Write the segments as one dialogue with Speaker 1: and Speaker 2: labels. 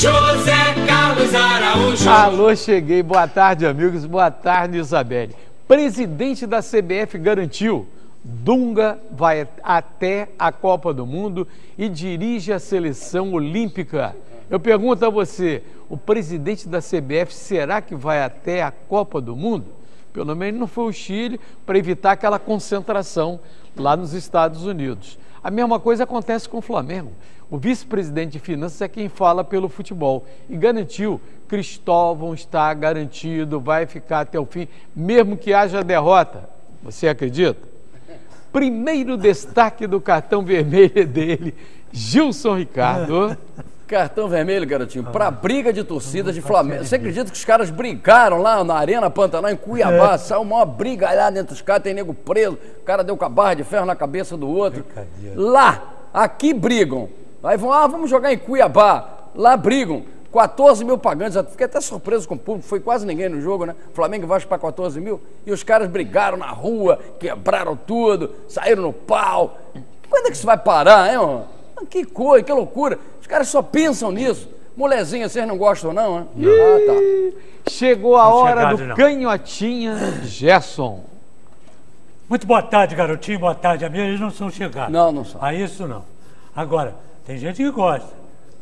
Speaker 1: José Carlos Araújo.
Speaker 2: Alô, cheguei. Boa tarde, amigos. Boa tarde, Isabelle. Presidente da CBF garantiu. Dunga vai até a Copa do Mundo e dirige a seleção olímpica. Eu pergunto a você: o presidente da CBF será que vai até a Copa do Mundo? Pelo menos não foi o Chile para evitar aquela concentração lá nos Estados Unidos. A mesma coisa acontece com o Flamengo. O vice-presidente de finanças é quem fala pelo futebol e garantiu: Cristóvão está garantido, vai ficar até o fim, mesmo que haja derrota. Você acredita? Primeiro destaque do cartão vermelho é dele, Gilson Ricardo.
Speaker 3: Cartão vermelho, garotinho, pra briga de torcidas de Flamengo. Você acredita que os caras brincaram lá na Arena Pantanal, em Cuiabá? É. Saiu uma briga lá dentro dos caras, tem nego preso, o cara deu com a barra de ferro na cabeça do outro. Lá, aqui brigam. Aí vão, ah, vamos jogar em Cuiabá. Lá brigam. 14 mil pagantes, fiquei até surpreso com o público, foi quase ninguém no jogo, né? Flamengo e Vasco para 14 mil, e os caras brigaram na rua, quebraram tudo, saíram no pau. Quando é que isso vai parar, hein, ó? Que coisa, que loucura. Os caras só pensam nisso. Molezinha, vocês não gostam, não, né?
Speaker 2: Ah, tá. Chegou a hora chegado, do não. canhotinha Gerson.
Speaker 4: Muito boa tarde, garotinho, boa tarde, amigos. Eles não são chegados.
Speaker 3: Não, não são.
Speaker 4: A isso não. Agora, tem gente que gosta.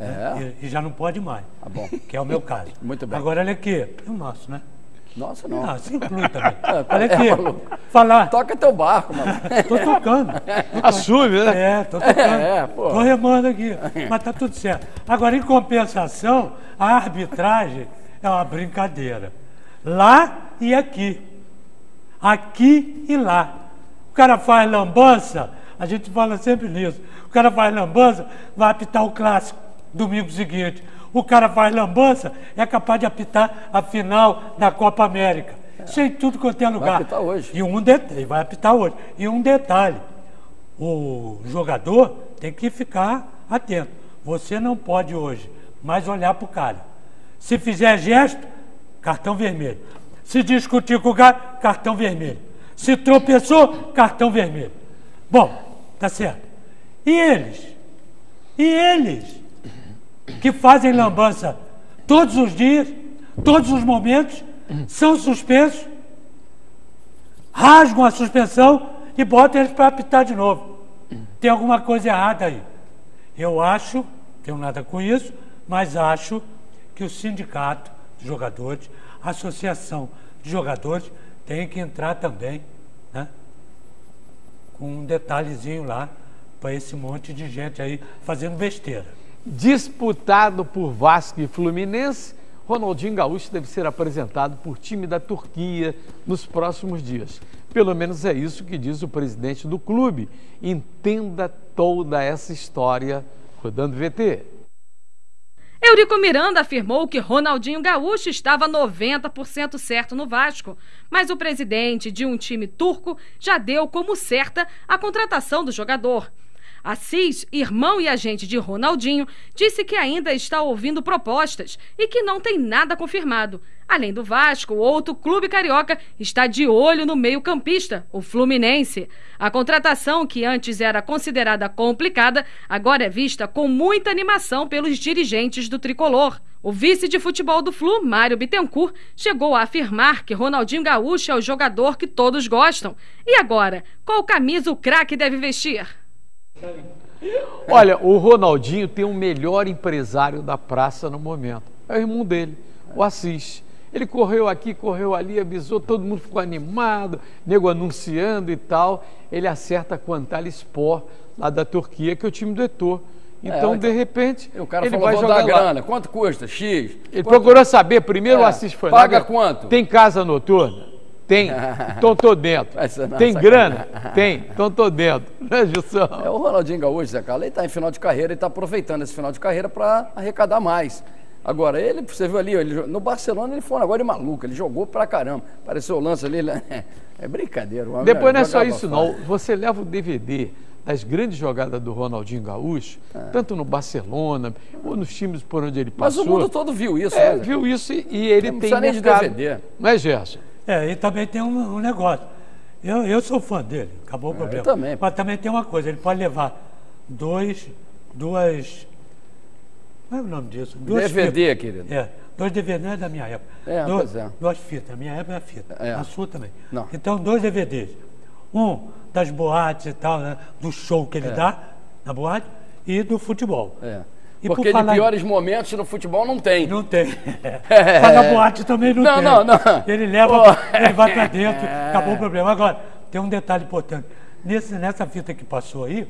Speaker 4: É. Né? E, e, já não pode mais. Tá bom. Que é o meu caso.
Speaker 3: Muito bem.
Speaker 4: Agora, olha aqui, é o nosso, né?
Speaker 3: Nossa, não.
Speaker 4: Ah, se inclui também. É, olha aqui, é, falar.
Speaker 3: Toca teu barco, mano.
Speaker 4: Tô tocando.
Speaker 2: Assume, né?
Speaker 4: É, tô tocando. É, pô. Tô remando aqui. Mas tá tudo certo. Agora, em compensação, a arbitragem é uma brincadeira. Lá e aqui. Aqui e lá. O cara faz lambança, a gente fala sempre nisso. O cara faz lambança, vai apitar o clássico domingo seguinte. O cara faz lambança, é capaz de apitar a final da Copa América. É. Isso em tudo quanto é lugar.
Speaker 3: Vai apitar hoje.
Speaker 4: E um detalhe, vai apitar hoje. E um detalhe: o jogador tem que ficar atento. Você não pode hoje mais olhar para o cara. Se fizer gesto, cartão vermelho. Se discutir com o cara, cartão vermelho. Se tropeçou, cartão vermelho. Bom, tá certo. E eles? E eles? Que fazem lambança todos os dias, todos os momentos, são suspensos, rasgam a suspensão e botam eles para apitar de novo. Tem alguma coisa errada aí. Eu acho, tenho nada com isso, mas acho que o sindicato de jogadores, a associação de jogadores, tem que entrar também, né? Com um detalhezinho lá para esse monte de gente aí fazendo besteira.
Speaker 2: Disputado por Vasco e Fluminense, Ronaldinho Gaúcho deve ser apresentado por time da Turquia nos próximos dias. Pelo menos é isso que diz o presidente do clube. Entenda toda essa história rodando VT.
Speaker 5: Eurico Miranda afirmou que Ronaldinho Gaúcho estava 90% certo no Vasco, mas o presidente de um time turco já deu como certa a contratação do jogador. Assis, irmão e agente de Ronaldinho, disse que ainda está ouvindo propostas e que não tem nada confirmado. Além do Vasco, outro clube carioca está de olho no meio-campista, o Fluminense. A contratação, que antes era considerada complicada, agora é vista com muita animação pelos dirigentes do tricolor. O vice de futebol do Flu, Mário Bittencourt, chegou a afirmar que Ronaldinho Gaúcho é o jogador que todos gostam. E agora, qual camisa o craque deve vestir?
Speaker 2: Olha, o Ronaldinho tem o melhor empresário da praça no momento. É o irmão dele, o Assis. Ele correu aqui, correu ali, avisou, todo mundo ficou animado, nego anunciando e tal. Ele acerta com o Antalya Sport, lá da Turquia, que é o time do Etor. Então, é, de repente,
Speaker 3: o cara ele falou, vai jogar dar grana. Quanto custa? X.
Speaker 2: Ele
Speaker 3: quanto...
Speaker 2: procurou saber. Primeiro é, o Assis foi
Speaker 3: Paga lá, quanto?
Speaker 2: Tem casa noturna? Tem. Então tô dentro. Tem grana? Tem. Então tô dentro. Né, Gilson?
Speaker 3: É o Ronaldinho Gaúcho, Zé Carlos, ele está em final de carreira e está aproveitando esse final de carreira para arrecadar mais. Agora, ele, você viu ali, ele, no Barcelona ele foi um negócio de maluco, ele jogou pra caramba. Apareceu o lance ali, é, é brincadeira.
Speaker 2: Depois não é só isso não, você leva o DVD das grandes jogadas do Ronaldinho Gaúcho, é. tanto no Barcelona, ou nos times por onde ele passou.
Speaker 3: Mas o mundo todo viu isso,
Speaker 2: é, né? viu isso e, e ele não tem
Speaker 3: nem de DVD.
Speaker 2: Não é, Gerson?
Speaker 4: É, e também tem um, um negócio. Eu, eu sou fã dele, acabou o é, problema.
Speaker 3: Eu também.
Speaker 4: Mas também tem uma coisa, ele pode levar dois, duas Como é o nome disso?
Speaker 3: DVD,
Speaker 4: fitas.
Speaker 3: querido.
Speaker 4: É, dois DVDs da minha época.
Speaker 3: É,
Speaker 4: Do-
Speaker 3: pois é.
Speaker 4: Duas fitas. Na minha época é fita.
Speaker 3: É.
Speaker 4: Na sua também.
Speaker 3: Não.
Speaker 4: Então, dois DVDs. Um das boates e tal, né? Do show que ele dá na boate e do futebol.
Speaker 3: É.
Speaker 4: E
Speaker 3: Porque
Speaker 4: por
Speaker 3: de
Speaker 4: em-
Speaker 3: piores momentos no futebol não tem.
Speaker 4: Não tem. Mas na boate também não,
Speaker 3: Não,
Speaker 4: tem.
Speaker 3: não, não.
Speaker 4: Ele leva,
Speaker 3: Pô.
Speaker 4: ele vai pra dentro, acabou o problema. Agora, tem um detalhe importante. Nesse, nessa fita que passou aí,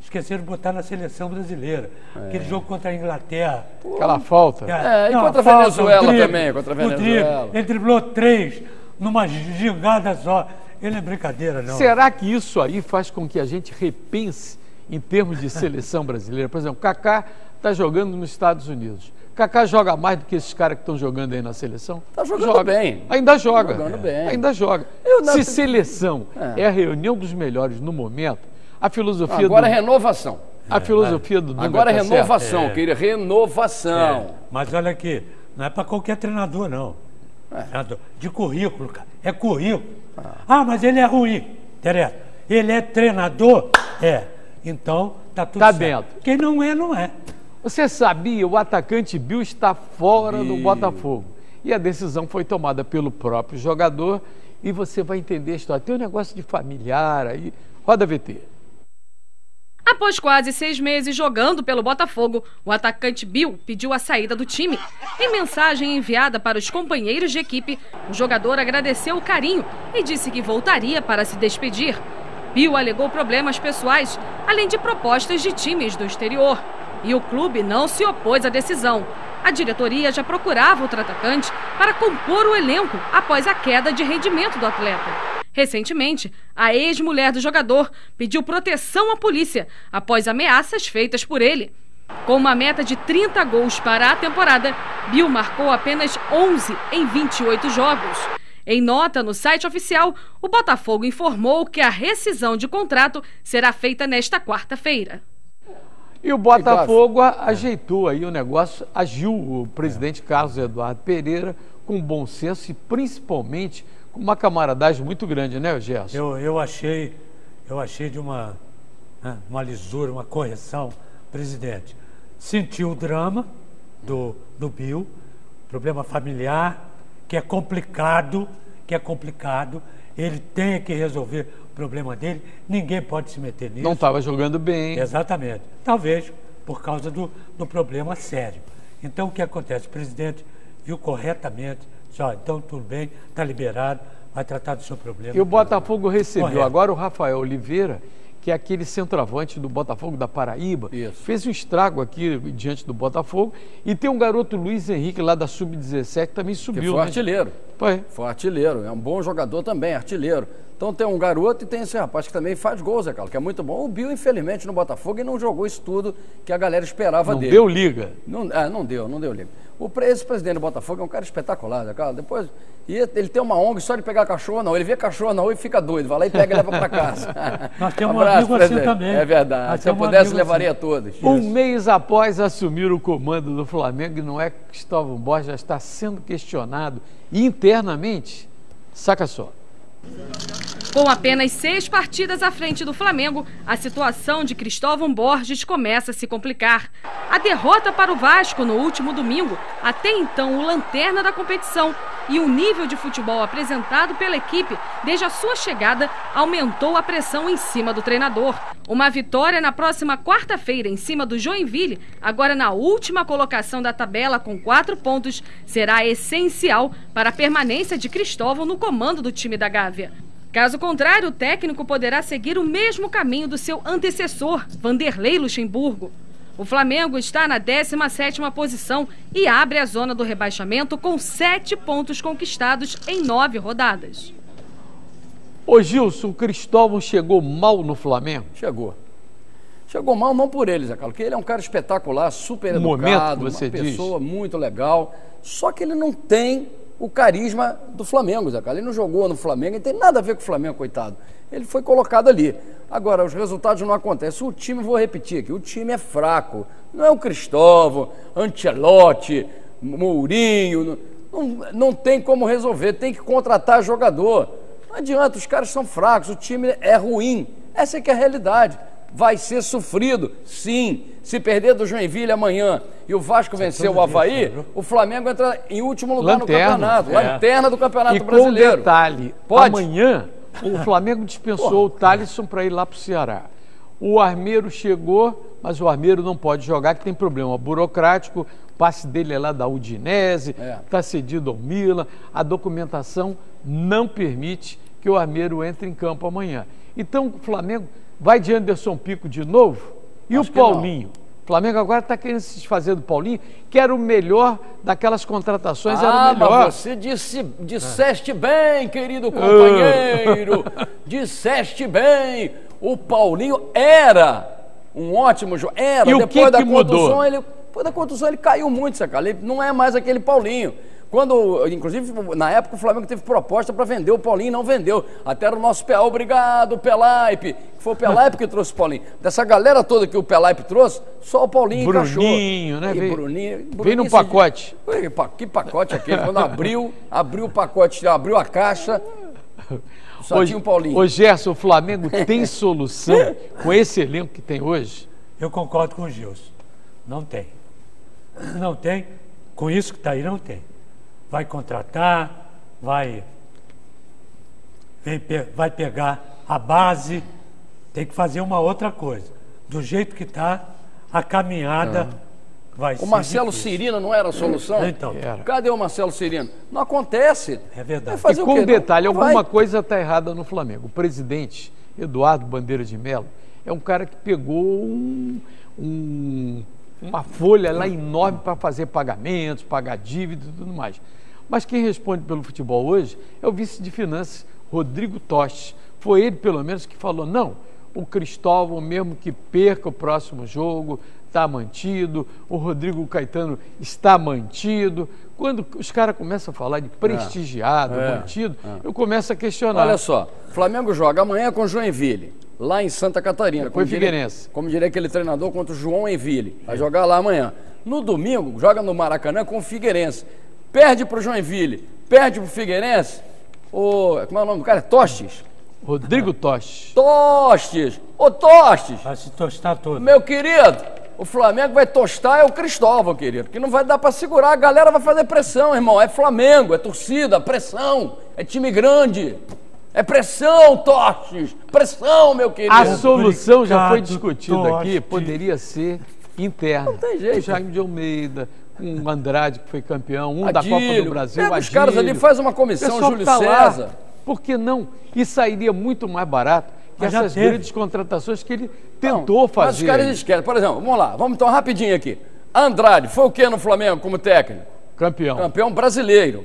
Speaker 4: esqueceram de botar na seleção brasileira. Aquele jogo contra a Inglaterra.
Speaker 2: Aquela falta.
Speaker 3: É, e
Speaker 4: Não,
Speaker 3: contra a
Speaker 4: falta,
Speaker 3: Venezuela
Speaker 4: drible,
Speaker 3: também, contra a
Speaker 4: o drible.
Speaker 3: Venezuela.
Speaker 4: Ele driblou três numa gigada só. Ele é brincadeira, não.
Speaker 2: Será que isso aí faz com que a gente repense em termos de seleção brasileira? Por exemplo, Kaká está jogando nos Estados Unidos. Kaká joga mais do que esses caras que estão jogando aí na seleção?
Speaker 3: Tá jogando
Speaker 2: joga.
Speaker 3: bem.
Speaker 2: Ainda joga.
Speaker 3: Jogando bem.
Speaker 2: Ainda joga.
Speaker 3: Eu não-
Speaker 2: Se seleção
Speaker 3: É.
Speaker 2: é. a reunião dos melhores no momento, a filosofia
Speaker 3: Agora é
Speaker 2: do,
Speaker 3: renovação.
Speaker 2: a filosofia do Dunga
Speaker 3: Agora é
Speaker 2: tá certa.
Speaker 3: renovação,
Speaker 4: É.
Speaker 3: querido. Renovação.
Speaker 4: É, mas olha aqui, não é para qualquer treinador, não.
Speaker 3: É.
Speaker 4: Treinador De currículo, cara. É currículo. Ah, mas ele é ruim. Interessa. Ele é treinador? É. Então, tá tudo
Speaker 2: Tá
Speaker 4: certo.
Speaker 2: dentro.
Speaker 4: Quem não é, não é.
Speaker 2: Você sabia, o atacante Bill está fora do Botafogo. E a decisão foi tomada pelo próprio jogador e você vai entender a história. Tem um negócio de familiar aí. Roda VT.
Speaker 5: Após quase seis meses jogando pelo Botafogo, o atacante Bill pediu a saída do time. Em mensagem enviada para os companheiros de equipe, o jogador agradeceu o carinho e disse que voltaria para se despedir. Bill alegou problemas pessoais, além de propostas de times do exterior. E o clube não se opôs à decisão. A diretoria já procurava outro atacante para compor o elenco após a queda de rendimento do atleta. Recentemente, a ex-mulher do jogador pediu proteção à polícia após ameaças feitas por ele. Com uma meta de 30 gols para a temporada, Bill marcou apenas 11 em 28 jogos. Em nota no site oficial, o Botafogo informou que a rescisão de contrato será feita nesta quarta-feira.
Speaker 2: E o Botafogo ajeitou aí o negócio, agiu o presidente Carlos Eduardo Pereira com bom senso e principalmente com uma camaradagem muito grande, né, Gerson?
Speaker 4: Eu, eu achei, eu achei de uma, né, uma lisura, uma correção, presidente. Sentiu o drama do, do Bill, problema familiar, que é complicado, que é complicado. Ele tem que resolver o problema dele. Ninguém pode se meter nisso.
Speaker 2: Não estava jogando bem.
Speaker 4: Exatamente. Talvez por causa do, do problema sério. Então, o que acontece? O presidente viu corretamente, disse, ó, então tudo bem, está liberado, vai tratar do seu problema.
Speaker 2: E o Botafogo recebeu
Speaker 4: Correto.
Speaker 2: agora o Rafael Oliveira, que é aquele centroavante do Botafogo da Paraíba.
Speaker 3: Isso.
Speaker 2: Fez um estrago aqui diante do Botafogo. E tem um garoto Luiz Henrique lá da Sub-17 que também
Speaker 3: Que
Speaker 2: subiu.
Speaker 3: foi
Speaker 2: né?
Speaker 3: artilheiro.
Speaker 2: Foi.
Speaker 3: Foi artilheiro. É um bom jogador também, artilheiro. Então tem um garoto e tem esse rapaz que também faz gols, é, cara, que é muito bom. O Bill, infelizmente, no Botafogo, e não jogou isso tudo que a galera esperava
Speaker 2: Não
Speaker 3: dele.
Speaker 2: deu liga.
Speaker 3: Não, é, não deu, não deu liga. O, esse presidente do Botafogo é um cara espetacular, né, cara? Depois, e ele tem uma ONG só de pegar cachorro, não. Ele vê cachorro na rua e fica doido. Vai lá e pega e leva pra casa.
Speaker 4: Nós temos um amigo assim
Speaker 3: presidente.
Speaker 4: também.
Speaker 3: É verdade.
Speaker 4: Nós
Speaker 3: Se eu pudesse, levaria
Speaker 4: assim.
Speaker 3: todos.
Speaker 2: Um mês após assumir o comando do Flamengo, e não é que Cristóvão Borges já está sendo questionado internamente. Saca só.
Speaker 5: Com apenas seis partidas à frente do Flamengo, a situação de Cristóvão Borges começa a se complicar. A derrota para o Vasco no último domingo, até então o lanterna da competição, e o nível de futebol apresentado pela equipe desde a sua chegada aumentou a pressão em cima do treinador. Uma vitória na próxima quarta-feira em cima do Joinville, agora na última colocação da tabela com quatro pontos, será essencial para a permanência de Cristóvão no comando do time da Gávea. Caso contrário, o técnico poderá seguir o mesmo caminho do seu antecessor, Vanderlei Luxemburgo. O Flamengo está na 17ª posição e abre a zona do rebaixamento com sete pontos conquistados em nove rodadas.
Speaker 2: Ô Gilson, o Cristóvão chegou mal no Flamengo?
Speaker 3: Chegou. Chegou mal não por ele, Zé Carlos, porque ele é um cara espetacular, super
Speaker 2: Um momento,
Speaker 3: educado,
Speaker 2: você
Speaker 3: uma
Speaker 2: diz.
Speaker 3: pessoa muito legal. Só que ele não tem o carisma do Flamengo, Zé Carlos. Ele não jogou no Flamengo, ele tem nada a ver com o Flamengo, coitado. Ele foi colocado ali. Agora, os resultados não acontecem. O time, vou repetir aqui, o time é fraco. Não é o Cristóvão, Ancelotti, Mourinho. Não, não, tem como resolver, tem que contratar jogador. Não adianta, os caras são fracos, o time é ruim. Essa é que é a realidade. vai ser sofrido. Sim, se perder do Joinville amanhã e o Vasco vencer o Havaí, o Flamengo entra em último lugar
Speaker 2: Lanterna.
Speaker 3: no campeonato.
Speaker 4: É.
Speaker 3: Lanterna do Campeonato
Speaker 2: E com um
Speaker 3: Brasileiro.
Speaker 2: detalhe,
Speaker 3: Pode?
Speaker 2: amanhã o Flamengo dispensou o Thalisson para ir lá para o Ceará. O Armeiro chegou, mas o Armeiro não pode jogar, que tem problema burocrático, o passe dele é lá da Udinese,
Speaker 3: É.
Speaker 2: está cedido ao Milan, a documentação não permite que o Armeiro entre em campo amanhã. Então o Flamengo vai de Anderson Pico de novo e
Speaker 3: Acho
Speaker 2: o. Paulinho. O Flamengo agora está querendo se desfazer do Paulinho, que era o melhor daquelas contratações, era
Speaker 3: Ah,
Speaker 2: o melhor.
Speaker 3: mas você disse, disseste bem, querido companheiro. disseste bem. O Paulinho era um ótimo jogador. Era.
Speaker 2: E o
Speaker 3: depois
Speaker 2: que
Speaker 3: da
Speaker 2: que mudou?
Speaker 3: contusão, ele, depois da contusão, ele caiu muito, Sacala. Ele não é mais aquele Paulinho. Quando, inclusive, na época o Flamengo teve proposta para vender o Paulinho e não vendeu. Até era o nosso PA, obrigado, Pelaipe. Que foi o Pelaipe que trouxe o Paulinho. Dessa galera toda que o Pelaipe trouxe, só o Paulinho encaixou.
Speaker 2: Bruninho, né?
Speaker 3: E
Speaker 2: Veio-
Speaker 3: Bruninho,
Speaker 2: veio no pacote.
Speaker 3: Que pacote aquele? Quando abriu, abriu o pacote, abriu a caixa, só tinha o Paulinho.
Speaker 2: Ô Gerson, o Flamengo tem solução com esse elenco que tem hoje?
Speaker 4: Eu concordo com o Gilson. Não tem. Não tem. Com isso que está aí, não tem. Vai contratar, vai, vai pegar a base, tem que fazer uma outra coisa. Do jeito que está, a caminhada vai ser.
Speaker 3: O Marcelo
Speaker 4: difícil.
Speaker 3: Cirino não era a solução?
Speaker 4: Então,
Speaker 2: Era.
Speaker 3: Cadê o Marcelo Cirino? Não acontece.
Speaker 4: É verdade.
Speaker 3: Vai fazer
Speaker 2: e
Speaker 3: o
Speaker 2: com um detalhe,
Speaker 3: Não vai.
Speaker 2: alguma coisa está errada no Flamengo. O presidente, Eduardo Bandeira de Mello, é um cara que pegou um- um- uma folha lá enorme para fazer pagamentos, pagar dívidas e tudo mais. Mas quem responde pelo futebol hoje é o vice de finanças, Rodrigo Toste. Foi ele, pelo menos, que falou: não, o Cristóvão, mesmo que perca o próximo jogo, está mantido, o Rodrigo Caetano está mantido. Quando os caras começam a falar de prestigiado,
Speaker 3: É,
Speaker 2: mantido, eu começo a questionar.
Speaker 3: Olha só, Flamengo joga amanhã com o Joinville, lá em Santa Catarina.
Speaker 2: Foi
Speaker 3: diria-
Speaker 2: Figueirense.
Speaker 3: como diria aquele treinador contra o João Enville. Vai jogar lá amanhã. No domingo, joga no Maracanã com o Figueirense. Perde pro Joinville, perde pro Figueirense. O, como é o nome do cara? É Tostes?
Speaker 2: Rodrigo Toste.
Speaker 3: Tostes! Ô Tostes!
Speaker 4: vai se tostar todo.
Speaker 3: Meu querido, o Flamengo vai tostar é o Cristóvão, querido, que não vai dar pra segurar, a galera vai fazer pressão, irmão. É Flamengo, é torcida, pressão, é time grande. É pressão, Tostes! Pressão, meu querido!
Speaker 2: A solução já foi discutida aqui, poderia ser interna. Não
Speaker 3: tem jeito.
Speaker 2: O Jaime de Almeida, um Andrade que foi campeão, um da Copa do Brasil,
Speaker 3: pega os
Speaker 2: Adílio.
Speaker 3: caras ali, faz uma comissão, Júlio
Speaker 2: tá lá,
Speaker 3: César.
Speaker 2: Por que não? E sairia muito mais barato que
Speaker 4: Mas
Speaker 2: essas grandes contratações que ele
Speaker 3: Não,
Speaker 2: tentou fazer.
Speaker 3: Mas os caras esquecem. Por exemplo, vamos lá, vamos então rapidinho aqui. Andrade, foi o que no Flamengo como técnico?
Speaker 2: Campeão.
Speaker 3: Campeão brasileiro.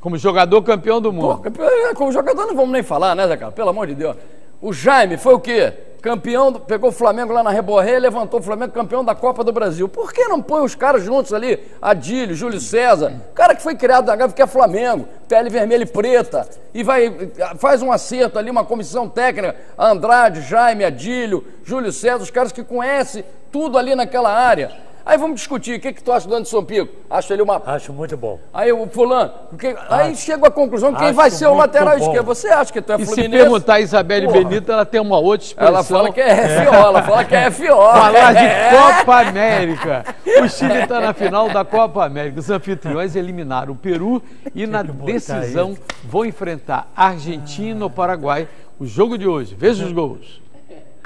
Speaker 2: Como jogador campeão do
Speaker 3: Pô,
Speaker 2: mundo.
Speaker 3: campeão, é, como jogador não vamos nem falar, né, Zé Carlos? Pelo amor de Deus. O Jaime foi o quê? Campeão, pegou o Flamengo lá na Reborré, levantou o Flamengo campeão da Copa do Brasil. Por que não põe os caras juntos ali? Adílio, Júlio César, cara que foi criado na Gávea, que é Flamengo, pele vermelha e preta, e vai, faz um acerto ali, uma comissão técnica, Andrade, Jaime, Adílio, Júlio César, os caras que conhecem tudo ali naquela área. Aí vamos discutir, o que, que tu acha do Anderson Pico? Acho ele uma
Speaker 4: Acho muito bom.
Speaker 3: Aí o fulano, porque, aí chega à conclusão que quem
Speaker 4: acho
Speaker 3: vai ser o lateral
Speaker 4: bom.
Speaker 3: esquerdo. Você acha que tu é
Speaker 2: E se
Speaker 3: Fluminense?
Speaker 2: perguntar a Isabelle
Speaker 3: Porra.
Speaker 2: Benito, ela tem uma outra expressão.
Speaker 3: Ela fala que é FO, ela fala que é FO.
Speaker 2: Falar de
Speaker 3: É.
Speaker 2: Copa América. O Chile está na final da Copa América. Os anfitriões eliminaram o Peru e na decisão vão enfrentar Argentina ou Paraguai. O jogo de hoje. Veja os gols.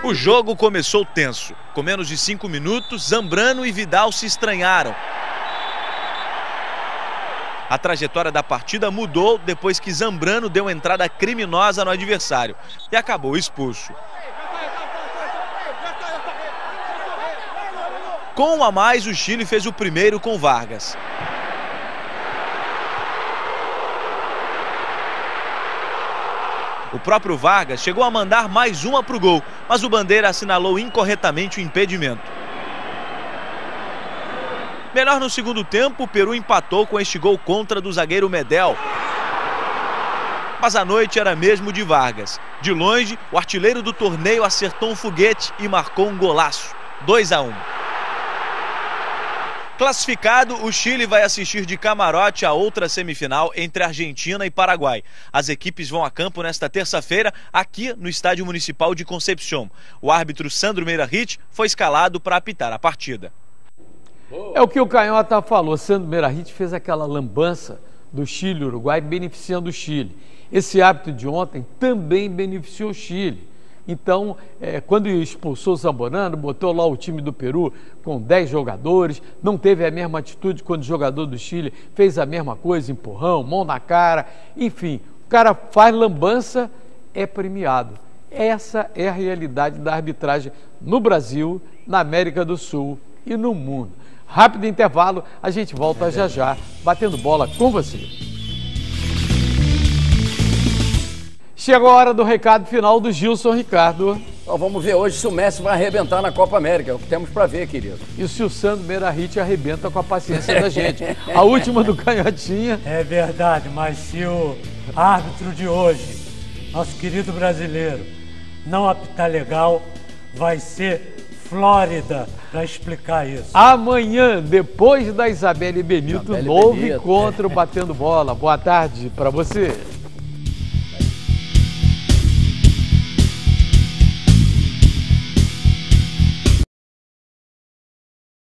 Speaker 6: O jogo começou tenso. Com menos de cinco minutos, Zambrano e Vidal se estranharam. A trajetória da partida mudou depois que Zambrano deu entrada criminosa no adversário e acabou expulso. Com um a mais, o Chile fez o primeiro com Vargas. O próprio Vargas chegou a mandar mais uma para o gol, mas o Bandeira assinalou incorretamente o impedimento. Melhor no segundo tempo, o Peru empatou com este gol contra do zagueiro Medel. Mas a noite era mesmo de Vargas. De longe, o artilheiro do torneio acertou um foguete e marcou um golaço. 2 a 1. Classificado, o Chile vai assistir de camarote a outra semifinal entre Argentina e Paraguai. As equipes vão a campo nesta terça-feira, aqui no Estádio Municipal de Concepción. O árbitro Sandro Meira foi escalado para apitar a partida.
Speaker 2: É o que o Canhota falou. Sandro Meira fez aquela lambança do Chile Uruguai beneficiando o Chile. Esse hábito de ontem também beneficiou o Chile. Então, é, quando expulsou o Zamborano, botou lá o time do Peru com 10 jogadores, não teve a mesma atitude quando o jogador do Chile fez a mesma coisa, empurrão, mão na cara, enfim, o cara faz lambança, é premiado. Essa é a realidade da arbitragem no Brasil, na América do Sul e no mundo. Rápido intervalo, a gente volta já já, batendo bola com você. Chegou a hora do recado final do Gilson Ricardo.
Speaker 3: Então, vamos ver hoje se o Messi vai arrebentar na Copa América. É o que temos para ver, querido.
Speaker 2: E se o Sandro Meirahit arrebenta com a paciência da gente. A última do Canhotinha.
Speaker 4: É verdade, mas se o árbitro de hoje, nosso querido brasileiro, não apitar legal, vai ser Flórida para explicar isso.
Speaker 2: Amanhã, depois da Isabelle Benito,
Speaker 3: Isabelle
Speaker 2: novo
Speaker 3: Benito.
Speaker 2: encontro batendo bola. Boa tarde para você.